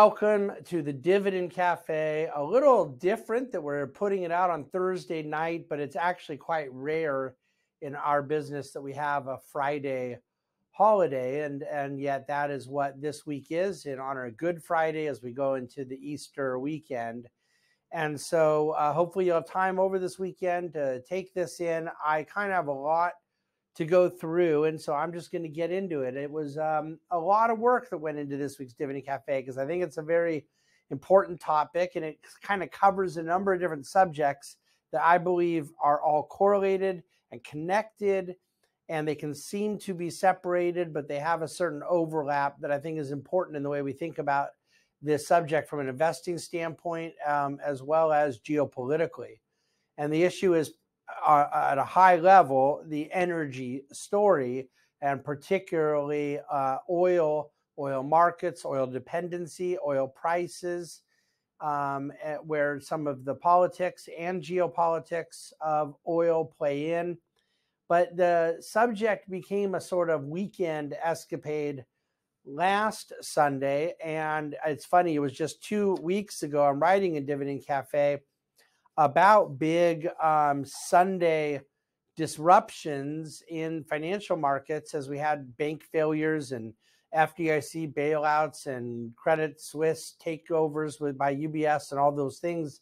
welcome to the Dividend Cafe. A little different that we're putting it out on Thursday night, but it's actually quite rare in our business that we have a Friday holiday, and and yet that is what this week is in honor of Good Friday as we go into the Easter weekend. And so, uh, hopefully, you'll have time over this weekend to take this in. I kind of have a lot to go through. And so I'm just going to get into it. It was um, a lot of work that went into this week's Dividend Cafe because I think it's a very important topic and it kind of covers a number of different subjects that I believe are all correlated and connected and they can seem to be separated, but they have a certain overlap that I think is important in the way we think about this subject from an investing standpoint um, as well as geopolitically. And the issue is uh, at a high level the energy story and particularly uh, oil, oil markets, oil dependency, oil prices, um, eh, where some of the politics and geopolitics of oil play in. But the subject became a sort of weekend escapade last Sunday. And it's funny, it was just two weeks ago. I'm writing in Dividend Cafe about big um, Sunday disruptions in financial markets as we had bank failures and FDIC bailouts and Credit Suisse takeovers with by UBS and all those things.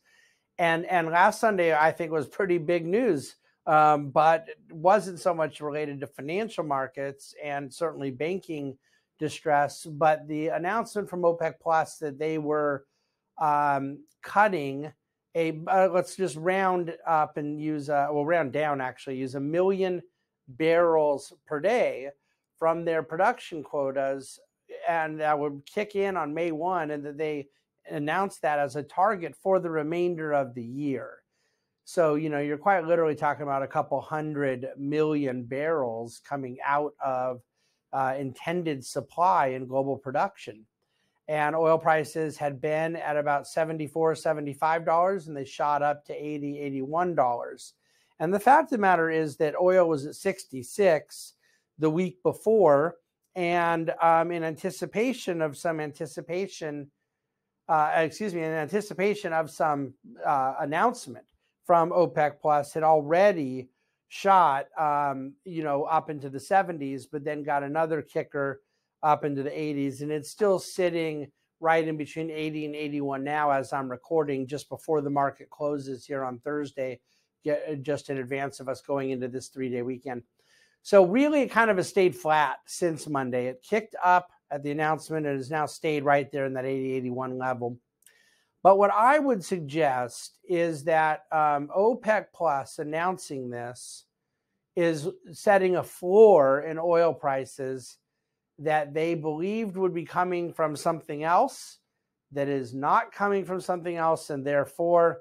And and last Sunday I think was pretty big news, um, but wasn't so much related to financial markets and certainly banking distress. But the announcement from OPEC Plus that they were um, cutting a uh, let's just round up and use uh, well round down actually use a million barrels per day from their production quotas and that would kick in on May 1 and that they announced that as a target for the remainder of the year. So, you know, you're quite literally talking about a couple hundred million barrels coming out of uh, intended supply in global production and oil prices had been at about 74 $75 and they shot up to 80 $81 and the fact of the matter is that oil was at 66 the week before and um, in anticipation of some anticipation uh, excuse me in anticipation of some uh, announcement from opec plus had already shot um, you know up into the 70s but then got another kicker up into the 80s, and it's still sitting right in between 80 and 81 now as I'm recording, just before the market closes here on Thursday, just in advance of us going into this three day weekend. So, really, it kind of has stayed flat since Monday. It kicked up at the announcement and has now stayed right there in that 80 81 level. But what I would suggest is that um, OPEC Plus announcing this is setting a floor in oil prices that they believed would be coming from something else that is not coming from something else, and therefore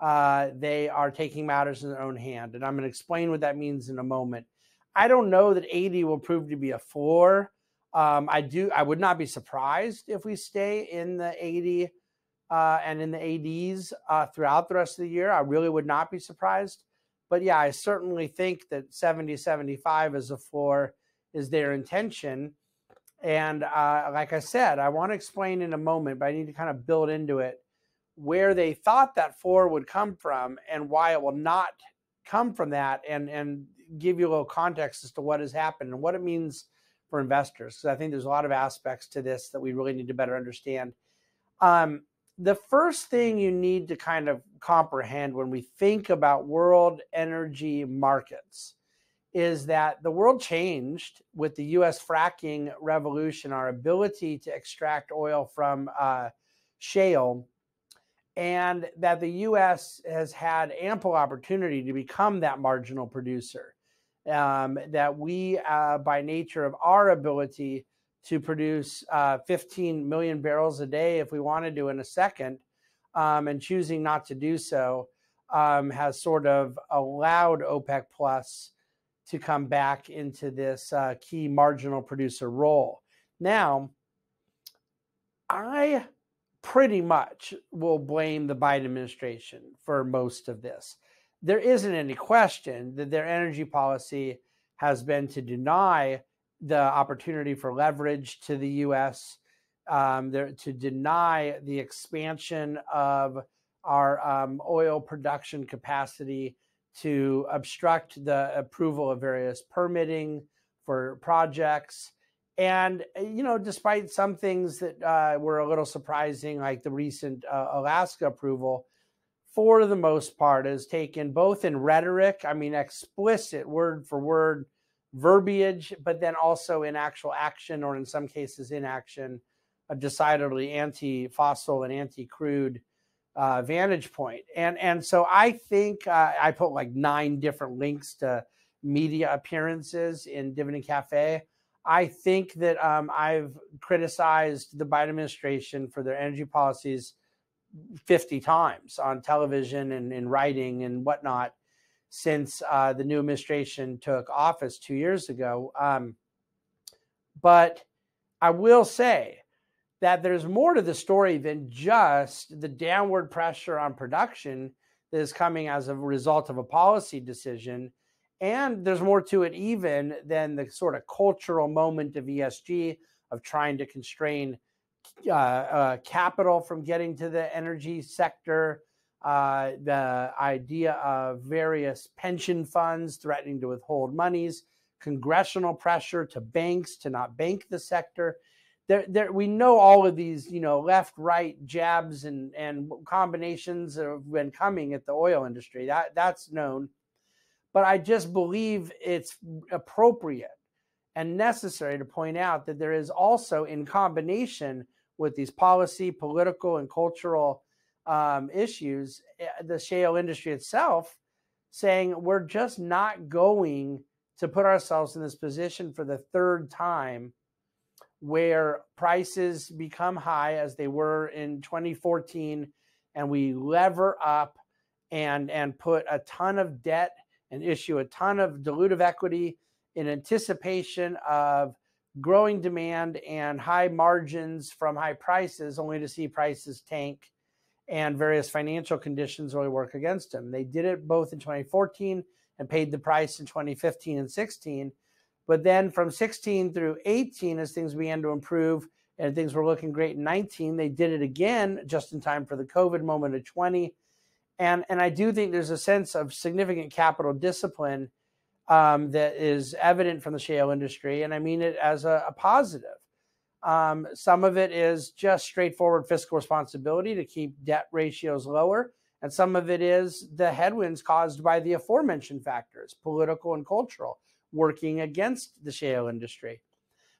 uh, they are taking matters in their own hand. And I'm going to explain what that means in a moment. I don't know that 80 will prove to be a floor. Um, I do. I would not be surprised if we stay in the 80 uh, and in the 80s uh, throughout the rest of the year. I really would not be surprised. But yeah, I certainly think that 70, 75 as a floor is their intention. And uh, like I said, I want to explain in a moment, but I need to kind of build into it where they thought that four would come from and why it will not come from that, and and give you a little context as to what has happened and what it means for investors. Because I think there's a lot of aspects to this that we really need to better understand. Um, the first thing you need to kind of comprehend when we think about world energy markets is that the world changed with the U.S. fracking revolution, our ability to extract oil from uh, shale, and that the U.S. has had ample opportunity to become that marginal producer. Um, that we, uh, by nature of our ability to produce uh, 15 million barrels a day if we wanted to in a second, um, and choosing not to do so, um, has sort of allowed OPEC Plus to come back into this uh, key marginal producer role. Now, I pretty much will blame the Biden administration for most of this. There isn't any question that their energy policy has been to deny the opportunity for leverage to the U.S. um, to deny the expansion of our um, oil production capacity, to obstruct the approval of various permitting for projects. And, uh, you know, despite some things that uh, were a little surprising, like the recent uh, Alaska approval, for the most part, is taken both in rhetoric, I mean, explicit word for word verbiage, but then also in actual action, or in some cases, inaction, a decidedly anti fossil and anti crude uh, vantage point. And, and so I think uh, I put like nine different links to media appearances in Dividend Cafe. I think that um, I've criticized the Biden administration for their energy policies 50 times on television and in writing and whatnot since uh, the new administration took office two years ago. Um, but I will say that there's more to the story than just the downward pressure on production that is coming as a result of a policy decision. And there's more to it even than the sort of cultural moment of ESG of trying to constrain uh, uh, capital from getting to the energy sector, uh, the idea of various pension funds threatening to withhold monies, congressional pressure to banks to not bank the sector there, there, we know all of these, you know, left, right jabs and and combinations have been coming at the oil industry. That that's known, but I just believe it's appropriate and necessary to point out that there is also, in combination with these policy, political, and cultural um, issues, eh, the shale industry itself saying we're just not going to put ourselves in this position for the third time where prices become high as they were in 2014 and we lever up and and put a ton of debt and issue a ton of dilutive equity in anticipation of growing demand and high margins from high prices only to see prices tank and various financial conditions really work against them. They did it both in 2014 and paid the price in 2015 and 16 but then from 16 through 18, as things began to improve and things were looking great in 19, they did it again just in time for the COVID moment of 20. And, and I do think there's a sense of significant capital discipline um, that is evident from the shale industry. And I mean it as a, a positive. Um, some of it is just straightforward fiscal responsibility to keep debt ratios lower. And some of it is the headwinds caused by the aforementioned factors, political and cultural working against the shale industry.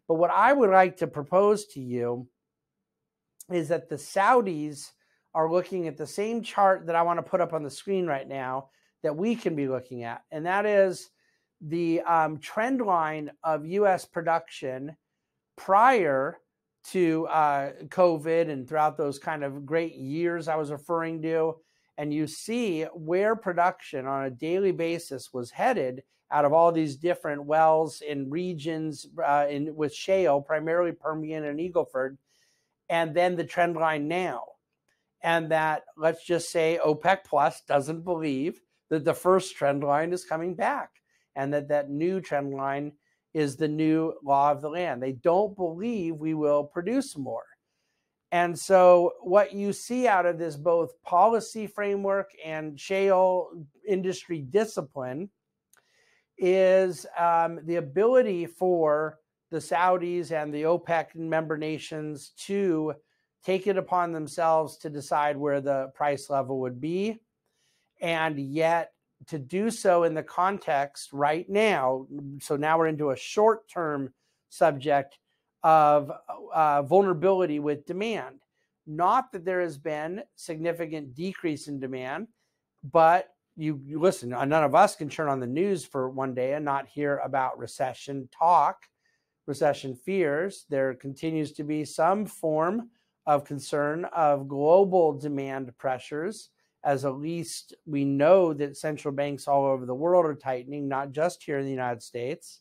But what I would like to propose to you is that the Saudis are looking at the same chart that I want to put up on the screen right now that we can be looking at, and that is the um, trend line of U.S. production prior to uh, COVID and throughout those kind of great years I was referring to. And you see where production on a daily basis was headed out of all these different wells in regions uh, in with shale, primarily Permian and Eagleford, and then the trend line now. And that let's just say OPEC Plus doesn't believe that the first trend line is coming back, and that that new trend line is the new law of the land. They don't believe we will produce more. And so, what you see out of this both policy framework and shale industry discipline is um, the ability for the Saudis and the OPEC member nations to take it upon themselves to decide where the price level would be. And yet, to do so in the context right now, so now we're into a short term subject of uh, vulnerability with demand. Not that there has been significant decrease in demand, but you, you listen, uh, none of us can turn on the news for one day and not hear about recession talk, recession fears. There continues to be some form of concern of global demand pressures, as at least we know that central banks all over the world are tightening, not just here in the United States.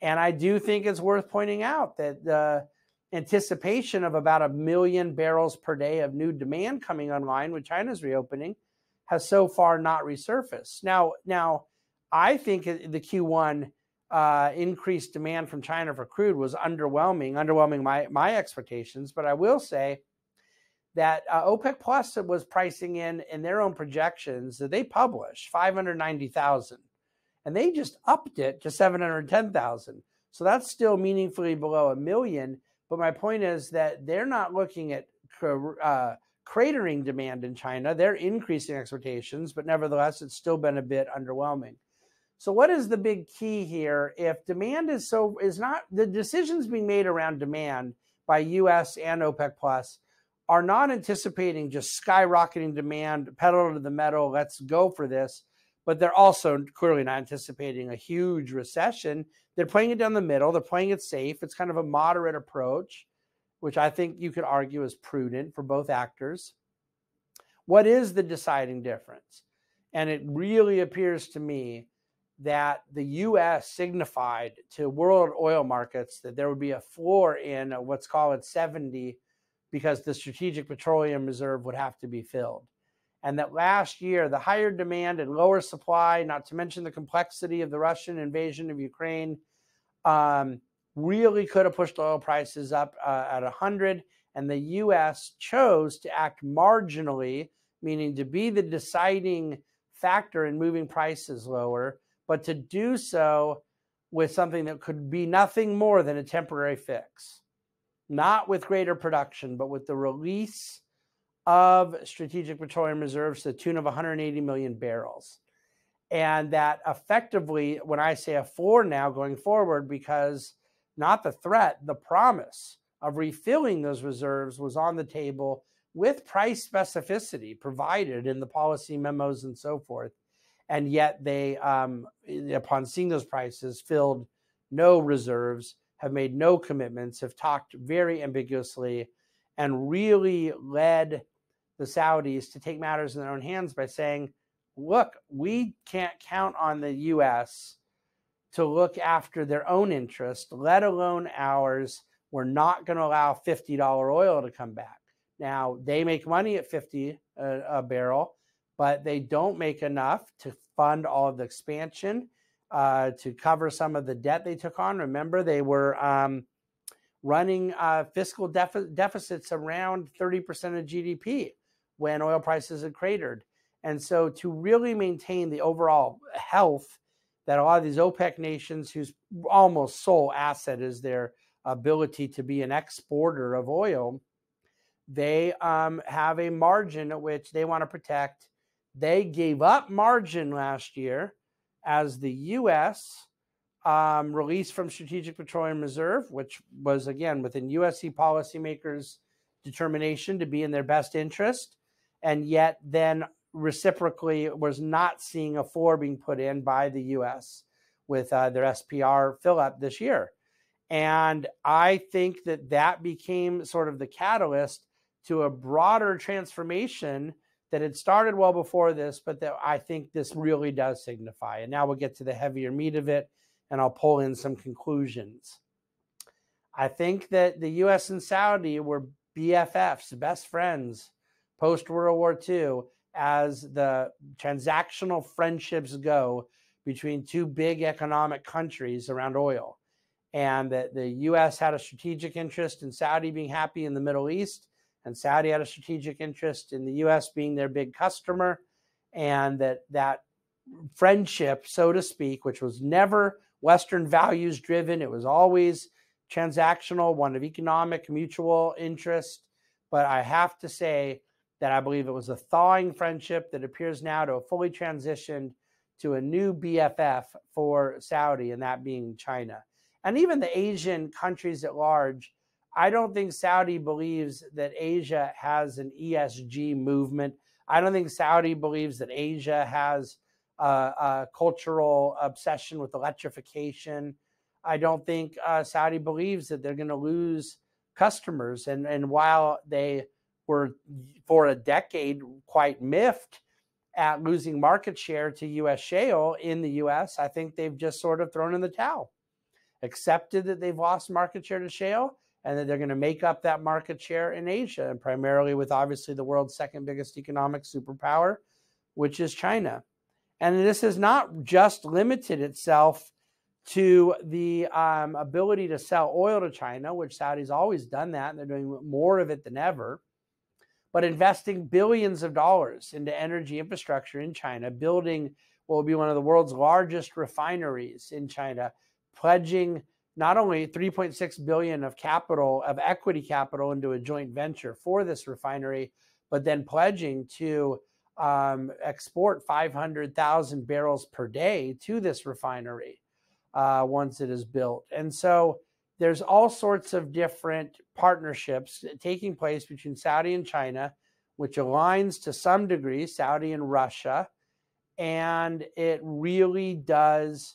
And I do think it's worth pointing out that the anticipation of about a million barrels per day of new demand coming online with China's reopening has so far not resurfaced. Now, now I think the Q1 uh, increased demand from China for crude was underwhelming, underwhelming my my expectations. But I will say that uh, OPEC Plus was pricing in in their own projections that they published 590,000, and they just upped it to 710,000. So that's still meaningfully below a million. But my point is that they're not looking at uh, cratering demand in China. They're increasing expectations, but nevertheless, it's still been a bit underwhelming. So what is the big key here? If demand is so is not the decisions being made around demand by US and OPEC plus are not anticipating just skyrocketing demand, pedal to the metal, let's go for this. But they're also clearly not anticipating a huge recession. They're playing it down the middle. They're playing it safe. It's kind of a moderate approach, which I think you could argue is prudent for both actors. What is the deciding difference? And it really appears to me that the U.S. signified to world oil markets that there would be a floor in what's called at 70 because the strategic petroleum reserve would have to be filled. And that last year, the higher demand and lower supply, not to mention the complexity of the Russian invasion of Ukraine, um, really could have pushed oil prices up uh, at 100. And the U.S. chose to act marginally, meaning to be the deciding factor in moving prices lower but to do so with something that could be nothing more than a temporary fix, not with greater production, but with the release of strategic petroleum reserves to the tune of 180 million barrels. And that effectively, when I say a floor now going forward, because not the threat, the promise of refilling those reserves was on the table with price specificity provided in the policy memos and so forth and yet they, um, upon seeing those prices, filled no reserves, have made no commitments, have talked very ambiguously, and really led the Saudis to take matters in their own hands by saying, look, we can't count on the U.S. to look after their own interest, let alone ours. We're not going to allow $50 oil to come back. Now, they make money at 50 a, a barrel but they don't make enough to fund all of the expansion, uh, to cover some of the debt they took on. Remember, they were um, running uh, fiscal defi- deficits around 30% of GDP when oil prices had cratered. And so, to really maintain the overall health that a lot of these OPEC nations, whose almost sole asset is their ability to be an exporter of oil, they um, have a margin at which they want to protect they gave up margin last year as the U.S. Um, released from Strategic Petroleum Reserve, which was again within USC policymakers' determination to be in their best interest, and yet then reciprocally was not seeing a four being put in by the U.S. with uh, their SPR fill up this year. And I think that that became sort of the catalyst to a broader transformation that had started well before this, but that I think this really does signify. And now we'll get to the heavier meat of it, and I'll pull in some conclusions. I think that the US and Saudi were BFFs, best friends, post World War II, as the transactional friendships go between two big economic countries around oil. And that the US had a strategic interest in Saudi being happy in the Middle East and Saudi had a strategic interest in the U.S. being their big customer, and that that friendship, so to speak, which was never Western values driven, it was always transactional, one of economic mutual interest. But I have to say that I believe it was a thawing friendship that appears now to have fully transitioned to a new BFF for Saudi, and that being China. And even the Asian countries at large I don't think Saudi believes that Asia has an ESG movement. I don't think Saudi believes that Asia has a, a cultural obsession with electrification. I don't think uh, Saudi believes that they're going to lose customers. And, and while they were for a decade quite miffed at losing market share to US shale in the US, I think they've just sort of thrown in the towel, accepted that they've lost market share to shale and that they're going to make up that market share in Asia, and primarily with obviously the world's second biggest economic superpower, which is China. And this has not just limited itself to the um, ability to sell oil to China, which Saudi's always done that, and they're doing more of it than ever. But investing billions of dollars into energy infrastructure in China, building what will be one of the world's largest refineries in China, pledging not only 3.6 billion of capital of equity capital into a joint venture for this refinery, but then pledging to um, export 500,000 barrels per day to this refinery uh, once it is built. And so there's all sorts of different partnerships taking place between Saudi and China, which aligns to some degree Saudi and Russia. And it really does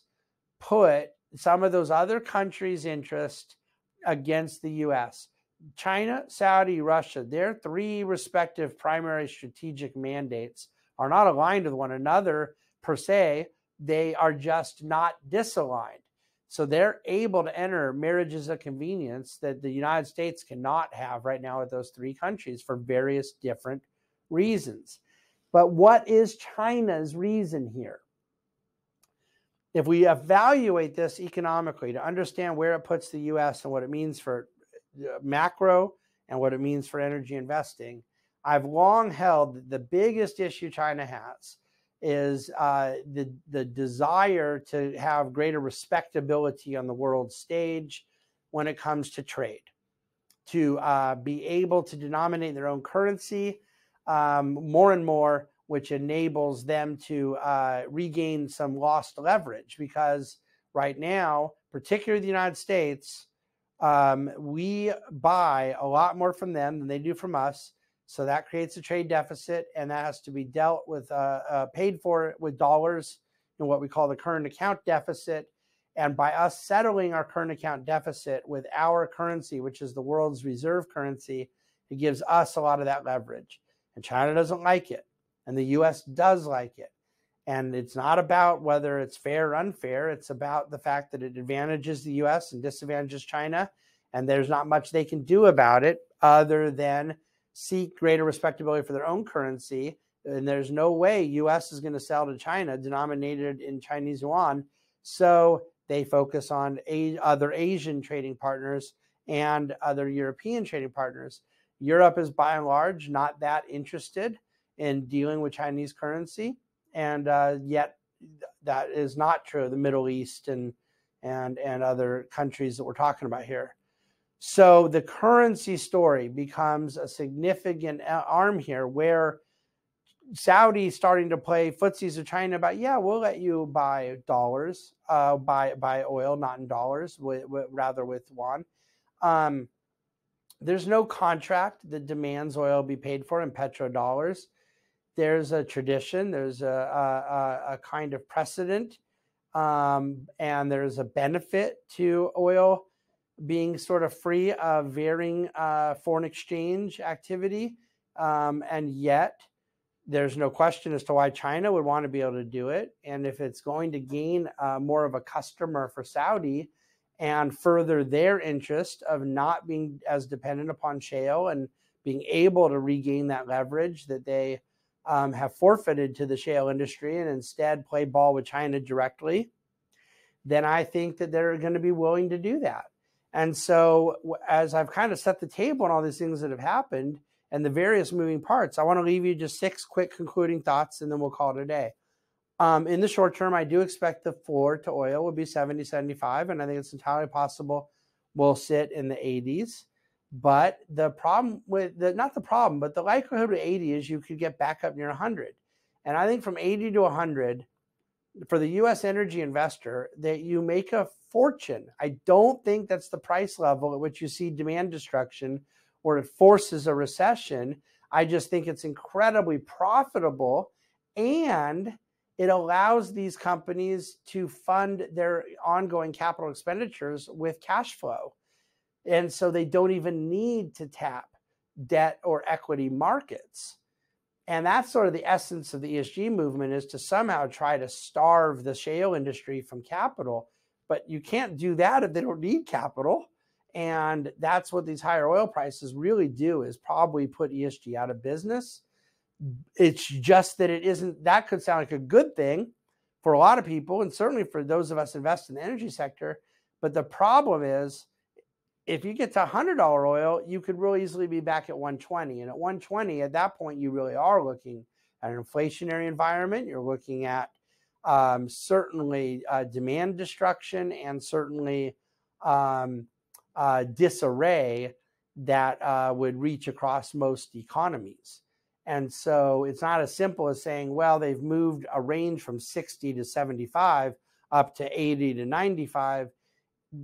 put some of those other countries' interest against the US. China, Saudi, Russia, their three respective primary strategic mandates are not aligned with one another per se. They are just not disaligned. So they're able to enter marriages of convenience that the United States cannot have right now with those three countries for various different reasons. But what is China's reason here? if we evaluate this economically to understand where it puts the US and what it means for uh, macro and what it means for energy investing, I've long held that the biggest issue China has is uh, the, the desire to have greater respectability on the world stage when it comes to trade, to uh, be able to denominate their own currency um, more and more which enables them to uh, regain some lost leverage because right now, particularly the United States, um, we buy a lot more from them than they do from us. So that creates a trade deficit, and that has to be dealt with, uh, uh, paid for with dollars in what we call the current account deficit. And by us settling our current account deficit with our currency, which is the world's reserve currency, it gives us a lot of that leverage. And China doesn't like it and the US does like it. And it's not about whether it's fair or unfair. It's about the fact that it advantages the US and disadvantages China. And there's not much they can do about it other than seek greater respectability for their own currency. And there's no way US is going to sell to China denominated in Chinese yuan. So they focus on a, other Asian trading partners and other European trading partners. Europe is by and large not that interested in dealing with Chinese currency, and uh, yet that is not true the Middle East and and and other countries that we're talking about here. So the currency story becomes a significant arm here, where Saudi starting to play footsies with China about yeah we'll let you buy dollars, uh, buy buy oil not in dollars, rather with yuan. Um, there's no contract that demands oil be paid for in petrodollars there's a tradition, there's a, a, a kind of precedent, um, and there's a benefit to oil being sort of free of varying uh, foreign exchange activity. Um, and yet, there's no question as to why China would want to be able to do it. And if it's going to gain uh, more of a customer for Saudi and further their interest of not being as dependent upon shale and being able to regain that leverage that they um, have forfeited to the shale industry and instead play ball with China directly, then I think that they're going to be willing to do that. And so, as I've kind of set the table on all these things that have happened and the various moving parts, I want to leave you just six quick concluding thoughts and then we'll call it a day. Um, in the short term, I do expect the floor to oil will be 70, 75, and I think it's entirely possible we'll sit in the 80s. But the problem with the not the problem, but the likelihood of 80 is you could get back up near 100. And I think from 80 to 100 for the US energy investor that you make a fortune. I don't think that's the price level at which you see demand destruction or it forces a recession. I just think it's incredibly profitable and it allows these companies to fund their ongoing capital expenditures with cash flow. And so they don't even need to tap debt or equity markets. And that's sort of the essence of the ESG movement is to somehow try to starve the shale industry from capital. But you can't do that if they don't need capital. And that's what these higher oil prices really do is probably put ESG out of business. It's just that it isn't, that could sound like a good thing for a lot of people, and certainly for those of us invest in the energy sector. But the problem is, if you get to $100 oil, you could really easily be back at 120. And at 120, at that point, you really are looking at an inflationary environment. You're looking at um, certainly uh, demand destruction and certainly um, uh, disarray that uh, would reach across most economies. And so it's not as simple as saying, well, they've moved a range from 60 to 75 up to 80 to 95.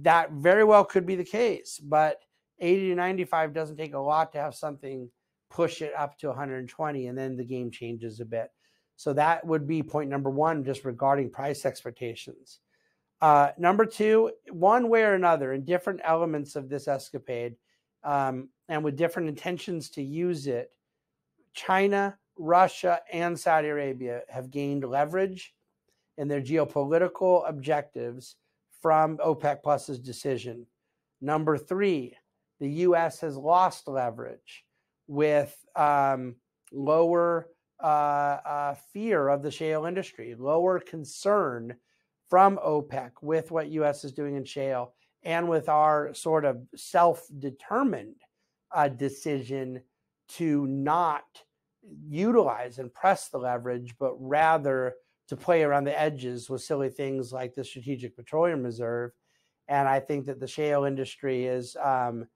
That very well could be the case, but 80 to 95 doesn't take a lot to have something push it up to 120, and then the game changes a bit. So that would be point number one, just regarding price expectations. Uh, number two, one way or another, in different elements of this escapade, um, and with different intentions to use it, China, Russia, and Saudi Arabia have gained leverage in their geopolitical objectives from OPEC Plus's decision. Number three, the U.S. has lost leverage with um, lower uh, uh, fear of the shale industry, lower concern from OPEC with what U.S. is doing in shale, and with our sort of self-determined uh, decision to not utilize and press the leverage, but rather to play around the edges with silly things like the Strategic Petroleum Reserve. And I think that the shale industry is um,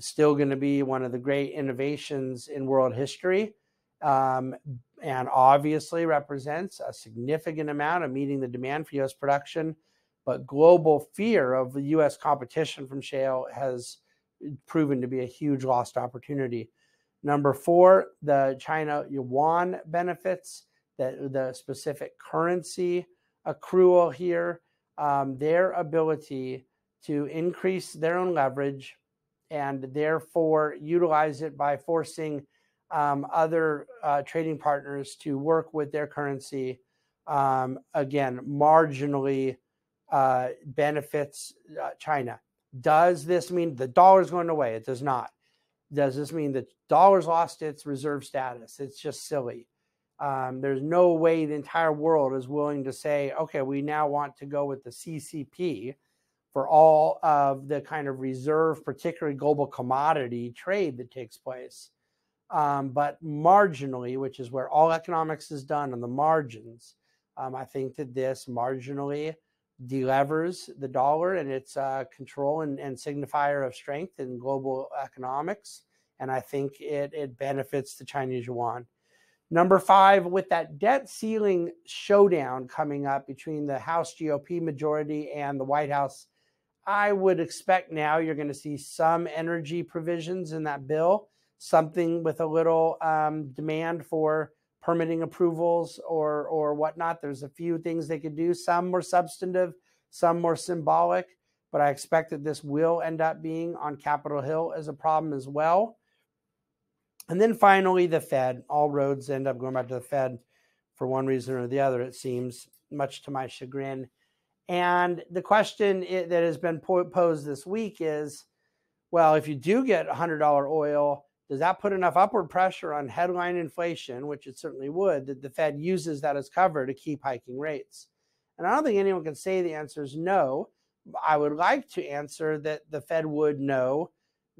still going to be one of the great innovations in world history. Um, and obviously represents a significant amount of meeting the demand for U.S. production. But global fear of the U.S. competition from shale has proven to be a huge lost opportunity. Number four, the China yuan benefits, that the specific currency accrual here, um, their ability to increase their own leverage and therefore utilize it by forcing um, other uh, trading partners to work with their currency. Um, again, marginally uh, benefits uh, China. Does this mean the dollar's going away? It does not. Does this mean the dollar's lost its reserve status? It's just silly. Um, there's no way the entire world is willing to say, okay, we now want to go with the CCP for all of the kind of reserve, particularly global commodity trade that takes place. Um, but marginally, which is where all economics is done on the margins, um, I think that this marginally delevers the dollar and its uh, control and, and, signifier of strength in global economics. And I think it, it benefits the Chinese yuan. Number five, with that debt ceiling showdown coming up between the House GOP majority and the White House, I would expect now you're going to see some energy provisions in that bill, something with a little um, demand for permitting approvals or or whatnot. There's a few things they could do. Some more substantive, some more symbolic. But I expect that this will end up being on Capitol Hill as a problem as well. And then finally, the Fed. All roads end up going back to the Fed for one reason or the other, it seems, much to my chagrin. And the question that has been posed this week is well, if you do get $100 oil, does that put enough upward pressure on headline inflation, which it certainly would, that the Fed uses that as cover to keep hiking rates? And I don't think anyone can say the answer is no. I would like to answer that the Fed would know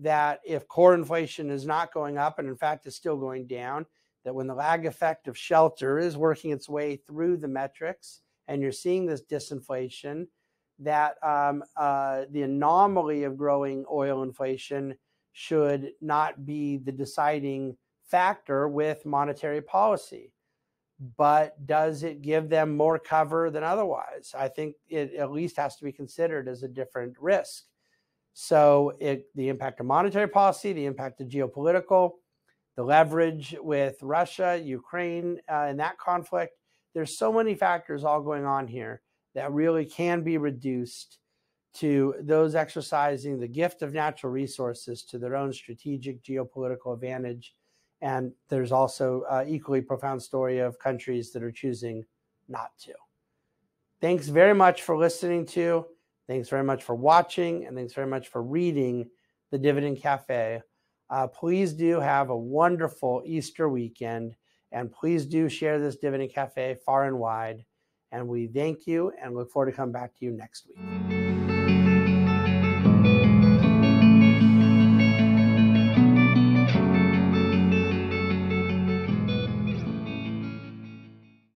that if core inflation is not going up and in fact is still going down, that when the lag effect of shelter is working its way through the metrics and you're seeing this disinflation, that um, uh, the anomaly of growing oil inflation should not be the deciding factor with monetary policy. But does it give them more cover than otherwise? I think it at least has to be considered as a different risk. So, it, the impact of monetary policy, the impact of geopolitical, the leverage with Russia, Ukraine, uh, and that conflict. There's so many factors all going on here that really can be reduced to those exercising the gift of natural resources to their own strategic geopolitical advantage. And there's also an equally profound story of countries that are choosing not to. Thanks very much for listening to. Thanks very much for watching. And thanks very much for reading The Dividend Cafe. Uh, please do have a wonderful Easter weekend. And please do share this Dividend Cafe far and wide. And we thank you and look forward to coming back to you next week.